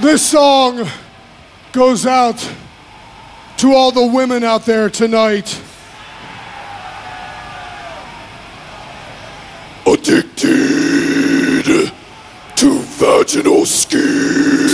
This song goes out to all the women out there tonight. Addicted to vaginal skin.